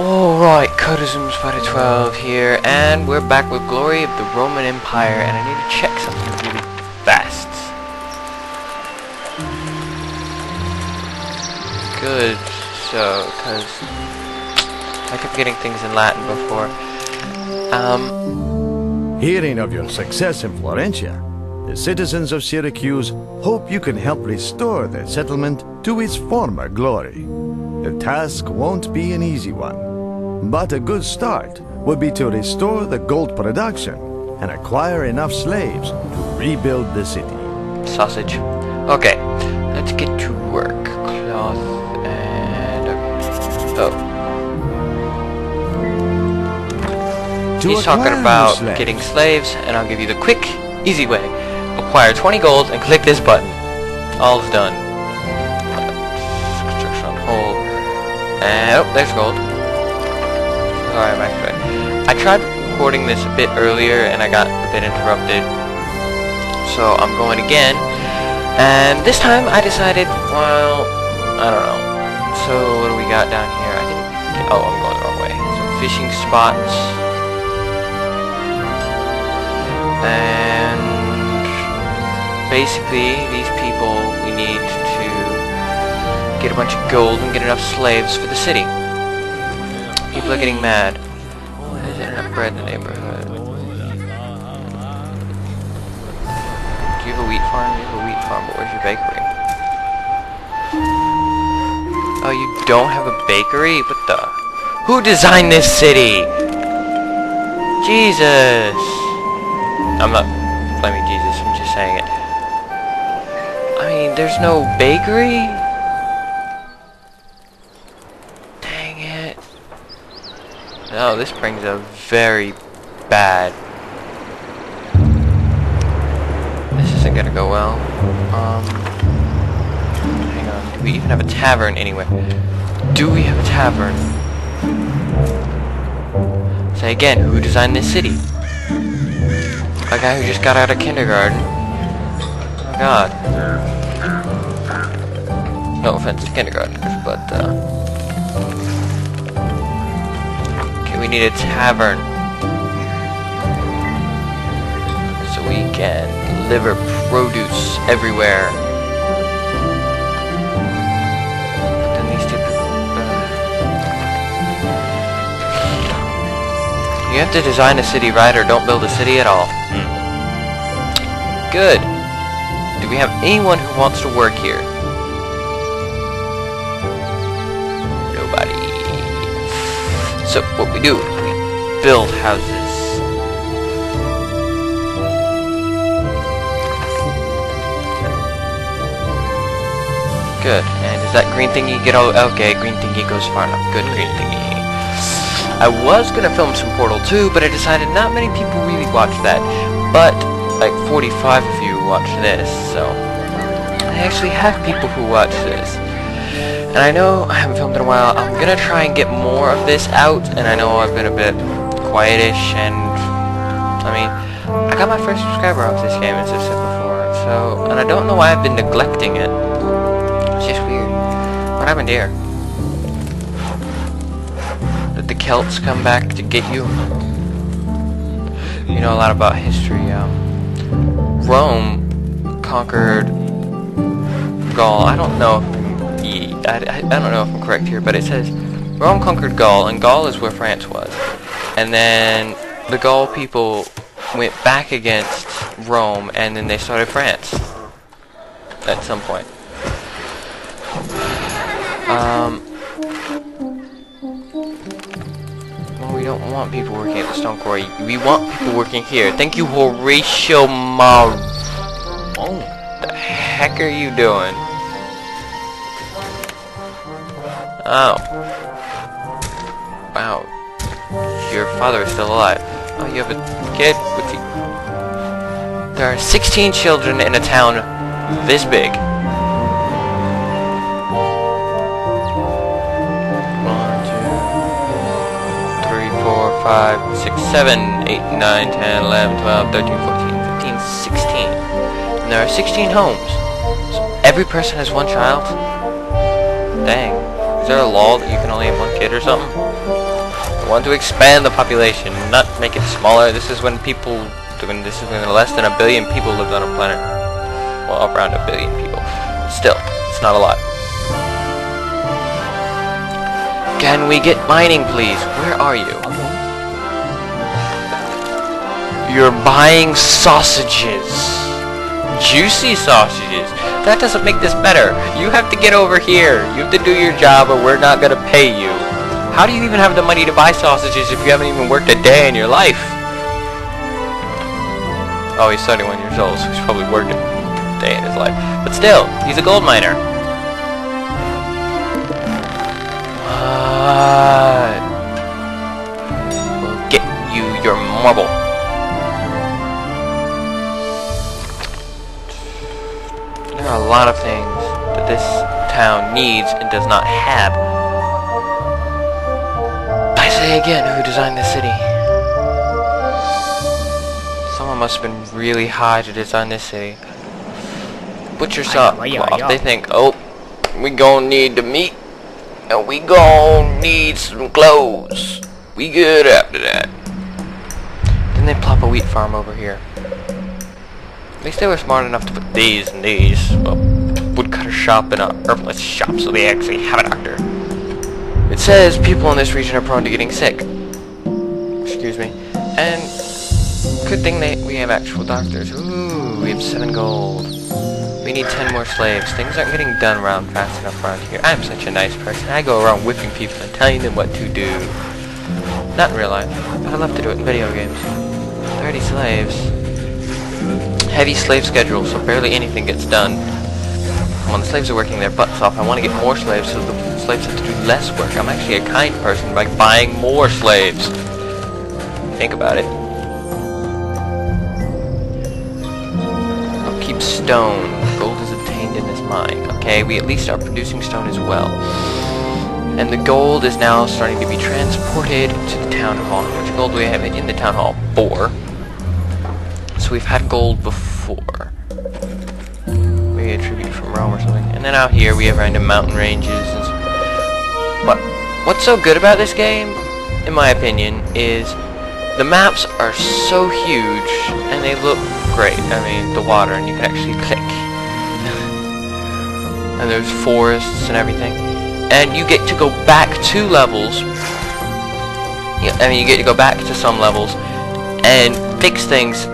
Alright, Kotazoom Spider 12 here, and we're back with Glory of the Roman Empire, and I need to check something really fast. Good, so, because I kept getting things in Latin before. Um, Hearing of your success in Florentia, the citizens of Syracuse hope you can help restore their settlement to its former glory. The task won't be an easy one, but a good start would be to restore the gold production and acquire enough slaves to rebuild the city. sausage. Okay, let's get to work. Cloth and... Oh. He's talking about slaves, getting slaves, and I'll give you the quick, easy way. Acquire 20 gold and click this button. All's done. Construction on hold. And, oh, there's gold. Sorry, I'm actually... I tried recording this a bit earlier, and I got a bit interrupted. So, I'm going again. And this time, I decided, well, I don't know. So, what do we got down here? I get... Oh, I'm going the wrong way. Some fishing spots. And basically, these people, we need to get a bunch of gold and get enough slaves for the city. People are getting mad. There's not enough bread in the neighborhood. Do you have a wheat farm? You have a wheat farm, but where's your bakery? Oh, you don't have a bakery? What the? Who designed this city? Jesus! I'm not blaming Jesus, I'm just saying it. I mean, there's no bakery? No, this brings a very bad... This isn't gonna go well. Um... Hang on, do we even have a tavern anywhere? Do we have a tavern? Say again, who designed this city? A guy who just got out of kindergarten. Oh god. No offense to kindergartners, but uh... we need a tavern. So we can deliver produce everywhere. But then these two people... Uh, you have to design a city right or don't build a city at all. Hmm. Good. Do we have anyone who wants to work here? So what we do, we build houses. Good. And is that green thingy get all... Okay, green thingy goes far enough. Good green thingy. I was gonna film some Portal 2, but I decided not many people really watch that. But, like 45 of you watch this, so... I actually have people who watch this. And I know I haven't filmed in a while. I'm gonna try and get more of this out, and I know I've been a bit quietish, and... I mean, I got my first subscriber off this game, as I've said before, so... And I don't know why I've been neglecting it. It's just weird. What happened here? Did the Celts come back to get you? You know a lot about history. Um, Rome conquered Gaul. I don't know. I, I don't know if I'm correct here, but it says Rome conquered Gaul, and Gaul is where France was. And then the Gaul people went back against Rome, and then they started France at some point. Um, well, we don't want people working at the stone quarry. We want people working here. Thank you, Horatio Mar. Oh, the heck are you doing? Oh. Wow. Your father is still alive. Oh, you have a kid with you. There are 16 children in a town this big. One, two, three, four, five, six, seven, eight, nine, ten, eleven, twelve, thirteen, fourteen, fifteen, sixteen. And there are 16 homes. So every person has one child? Dang. Is there a law that you can only have one kid or something? I want to expand the population, not make it smaller. This is when people, when this is when less than a billion people lived on a planet. Well, around a billion people. Still, it's not a lot. Can we get mining, please? Where are you? You're buying sausages. Juicy sausages. That doesn't make this better. You have to get over here. You have to do your job or we're not going to pay you. How do you even have the money to buy sausages if you haven't even worked a day in your life? Oh, he's 31 years old, so he's probably worked a day in his life. But still, he's a gold miner. What? We'll get you your marble. Needs and does not have. I say again, who designed this city? Someone must have been really high to design this city. Butcher shop cloth. They think, oh, we gonna need the meat and we gon' need some clothes. We good after that. Then they plop a wheat farm over here. At least they were smart enough to put these and these. A woodcutter shop and a herbalist shop so they actually have a doctor. It says people in this region are prone to getting sick. Excuse me. And good thing that we have actual doctors. Ooh, we have seven gold. We need 10 more slaves. Things aren't getting done around fast enough around here. I'm such a nice person. I go around whipping people and telling them what to do. Not in real life, but I love to do it in video games. 30 slaves. Heavy slave schedule, so barely anything gets done. The slaves are working their butts off, I want to get more slaves so the slaves have to do less work. I'm actually a kind person by buying more slaves. Think about it. I'll keep stone gold is obtained in this mine. Okay, we at least are producing stone as well. And the gold is now starting to be transported to the town hall. How much gold do we have in the town hall? Four. So we've had gold before. Or something. And then out here we have random mountain ranges and But what's so good about this game, in my opinion, is the maps are so huge and they look great. I mean, the water and you can actually click and there's forests and everything. And you get to go back two levels. Yeah, I mean, you get to go back to some levels and fix things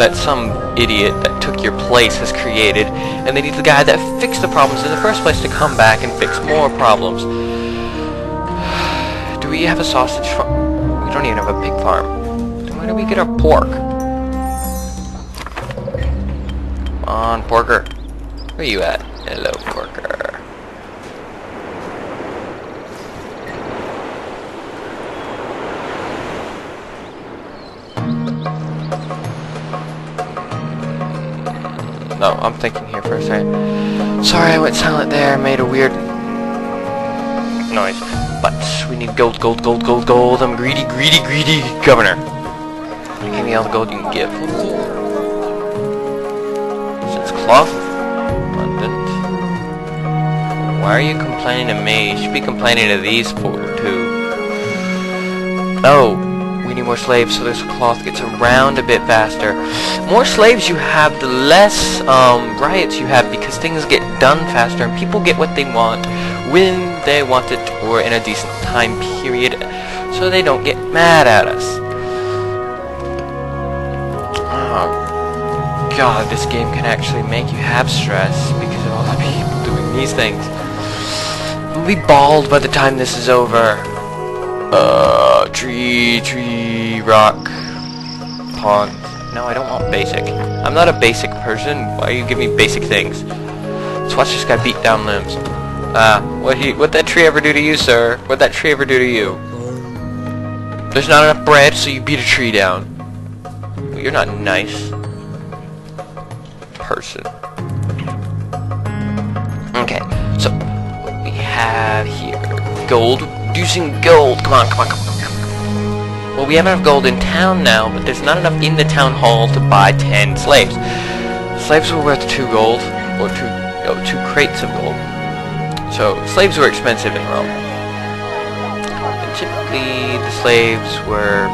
that some idiot that took your place has created, and they need the guy that fixed the problems in the first place to come back and fix more problems. Do we have a sausage farm? We don't even have a pig farm. Where do we get our pork? Come on, porker. Where you at? Hello, No, I'm thinking here for a second. Sorry, I went silent there. Made a weird noise. But we need gold, gold, gold, gold, gold. I'm greedy, greedy, greedy governor. Give me all the gold you can give. Since cloth abundant. Why are you complaining to me? You should be complaining to these four too. Oh, more slaves so this cloth gets around a bit faster. More slaves you have, the less um, riots you have because things get done faster and people get what they want when they want it or in a decent time period so they don't get mad at us. Oh god, this game can actually make you have stress because of all the people doing these things. We'll be bald by the time this is over. Uh, tree, tree, rock, pond. No, I don't want basic. I'm not a basic person. Why are you giving me basic things? Let's watch this guy beat down limbs. Ah, uh, what he, what that tree ever do to you, sir? What that tree ever do to you? There's not enough bread, so you beat a tree down. Well, you're not nice. Person. Okay, so what we have here. Gold producing gold. Come on, come on, come on. Well, we have enough gold in town now, but there's not enough in the town hall to buy 10 slaves. Slaves were worth 2 gold, or 2, no, 2 crates of gold. So, slaves were expensive in Rome. And typically the slaves were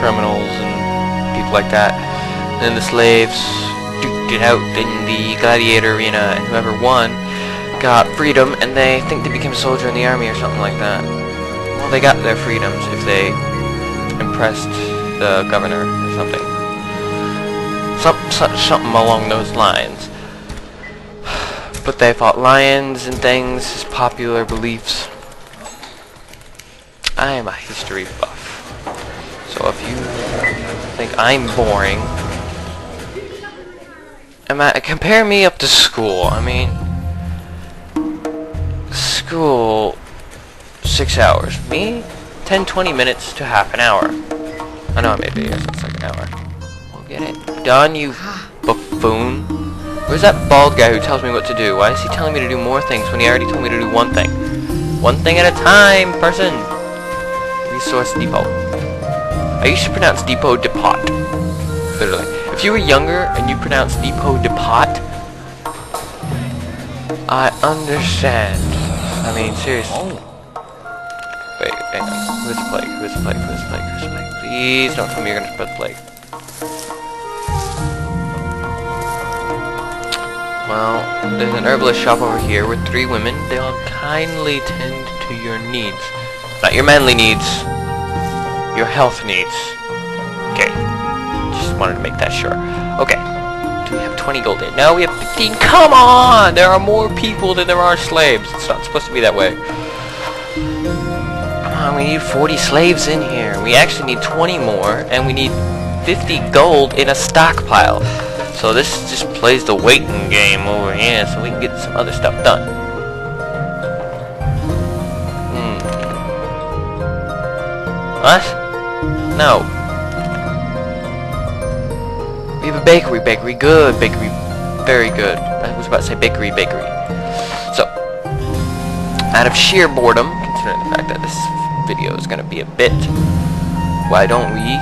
criminals and people like that. And then the slaves duked it out in the gladiator arena, and whoever won got freedom, and they think they became a soldier in the army or something like that. Well, they got their freedoms if they impressed the governor or something. Some, some, something along those lines. But they fought lions and things as popular beliefs. I am a history buff. So if you think I'm boring, I, compare me up to school. I mean, school, six hours. Me, 10, 20 minutes to half an hour. I know I made videos, it's like an hour. We'll get it done, you buffoon. Where's that bald guy who tells me what to do? Why is he telling me to do more things when he already told me to do one thing? One thing at a time, person! Resource Depot. I used to pronounce Depot Depot. Literally. If you were younger and you pronounced Depot Depot, I understand. I mean, oh. seriously. Wait, hang on. Who's the plague? Who's the plague? Who's the plague? Who's the plague? Please don't tell me you're gonna spread the plague. Well, there's an herbalist shop over here with three women. They'll kindly tend to your needs. Not your manly needs. Your health needs. Okay. Just wanted to make that sure. Okay. Do we have 20 gold in? No, we have 15. Come on! There are more people than there are slaves. It's not supposed to be that way. Come on, we need 40 slaves in here. We actually need 20 more, and we need 50 gold in a stockpile. So this just plays the waiting game over here so we can get some other stuff done. Hmm. What? No. Bakery, bakery, good, bakery, very good. I was about to say bakery, bakery. So, out of sheer boredom, considering the fact that this video is going to be a bit, why don't we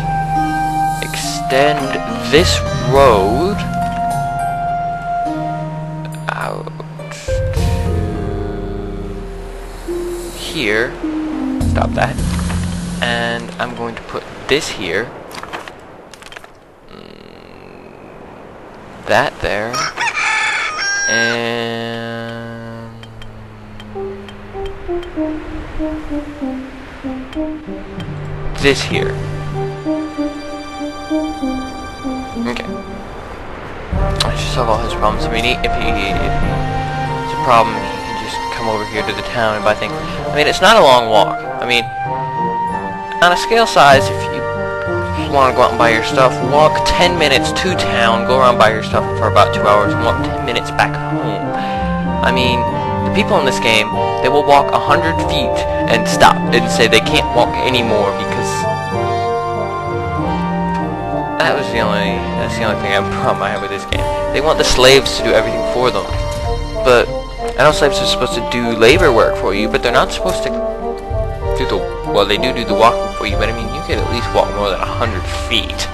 extend this road out here. Stop that. And I'm going to put this here. That there. And this here. Okay. I should solve all his problems. I mean, if he if it's a problem, he can just come over here to the town and buy things. I mean, it's not a long walk. I mean, on a scale size, if want to go out and buy your stuff, walk 10 minutes to town, go around buy your stuff for about two hours, and walk 10 minutes back home. I mean, the people in this game, they will walk 100 feet and stop and say they can't walk anymore because that was the only that's the only thing I problem I have with this game. They want the slaves to do everything for them. But I know slaves are supposed to do labor work for you, but they're not supposed to well they do do the walking for you, but I mean you can at least walk more than a hundred feet.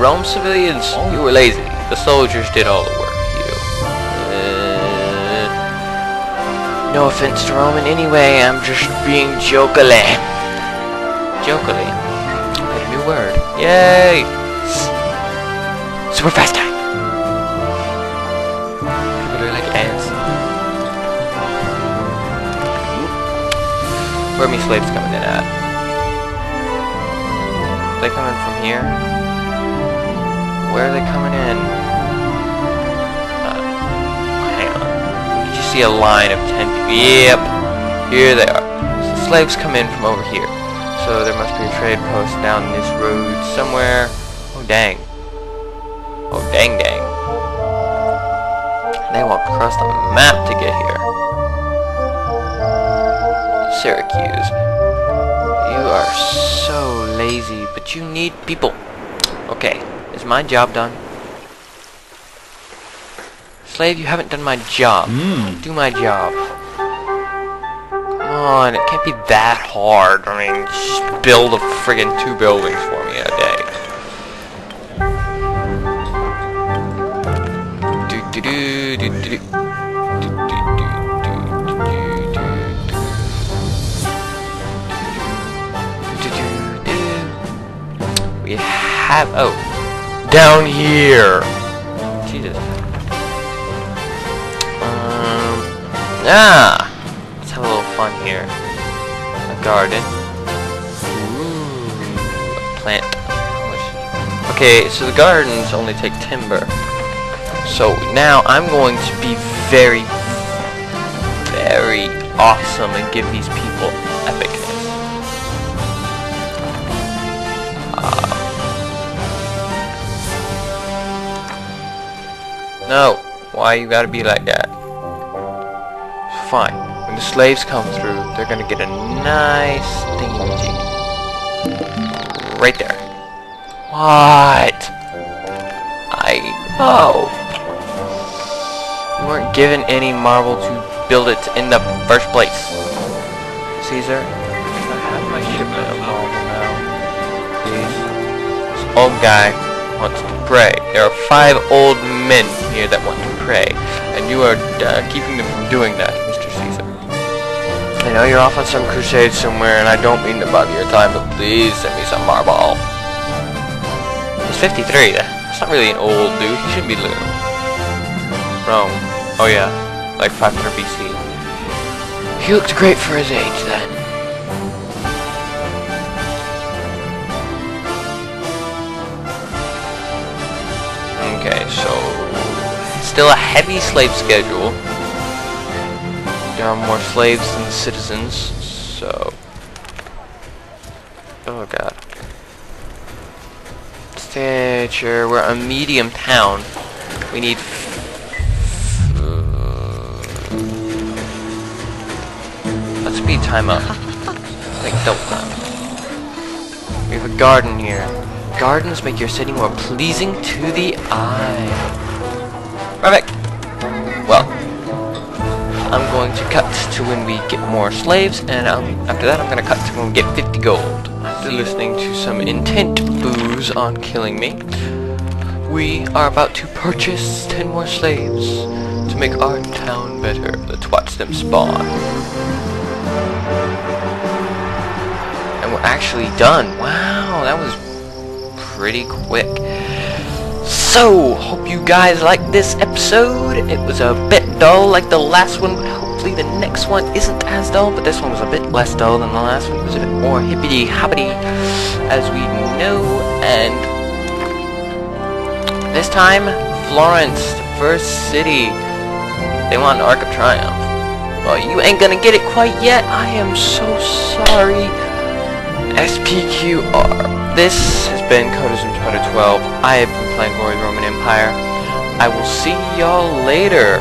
Rome civilians, you were lazy. The soldiers did all the work. For you. Uh, no offense to Rome in any way, I'm just being jokely. Jokely. Made a new word. Yay! Super fast time. Where are me slaves coming in at? Are They coming from here? Where are they coming in? Uh, hang on. Did you see a line of ten? Yep. Here they are. So slaves come in from over here. So there must be a trade post down this road somewhere. Oh dang. Oh dang dang. They walked across the map to get here. Syracuse. You are so lazy, but you need people. Okay, is my job done? Slave, you haven't done my job. Hmm. Do my job. Come on, it can't be that hard. I mean, just build a friggin' two buildings for me a day. Do do. Do, do, do, do. Have... Oh. Down here! Jesus. Um... Ah! Let's have a little fun here. A garden. Ooh. A plant. Okay, so the gardens only take timber. So now I'm going to be very, very awesome and give these people epicness. No, why you gotta be like that? Fine. When the slaves come through, they're gonna get a nice thingy right there. What? I know. You weren't given any marble to build it in the first place. Caesar, I have my shipment of marble now? Please. This old guy wants to pray. There are five old men here that want to pray, and you are uh, keeping them from doing that, Mr. Caesar. I know you're off on some crusade somewhere, and I don't mean to bother your time, but please send me some marble. He's 53. That's not really an old dude. He should be little. Rome. Oh yeah, like 500 BC. He looked great for his age then. Okay, so still a heavy slave schedule. There are more slaves than citizens, so oh god. Stitcher, we're a medium town. We need Let's speed time up. Like double time. We have a garden here. Gardens make your city more pleasing to the eye. Perfect. Well, I'm going to cut to when we get more slaves, and um, after that I'm going to cut to when we get 50 gold. After listening to some intent booze on killing me, we are about to purchase 10 more slaves to make our town better. Let's watch them spawn. And we're actually done. Wow, that was pretty quick. So, hope you guys liked this episode. It was a bit dull like the last one, but hopefully the next one isn't as dull. But this one was a bit less dull than the last one. It was a bit more hippity-hoppity, as we know. And this time, Florence, the first city. They want an Arc of Triumph. Well, you ain't gonna get it quite yet. I am so sorry. SPQR. This has been Kotazoom Spider 12. I have been playing Glory Roman Empire. I will see y'all later.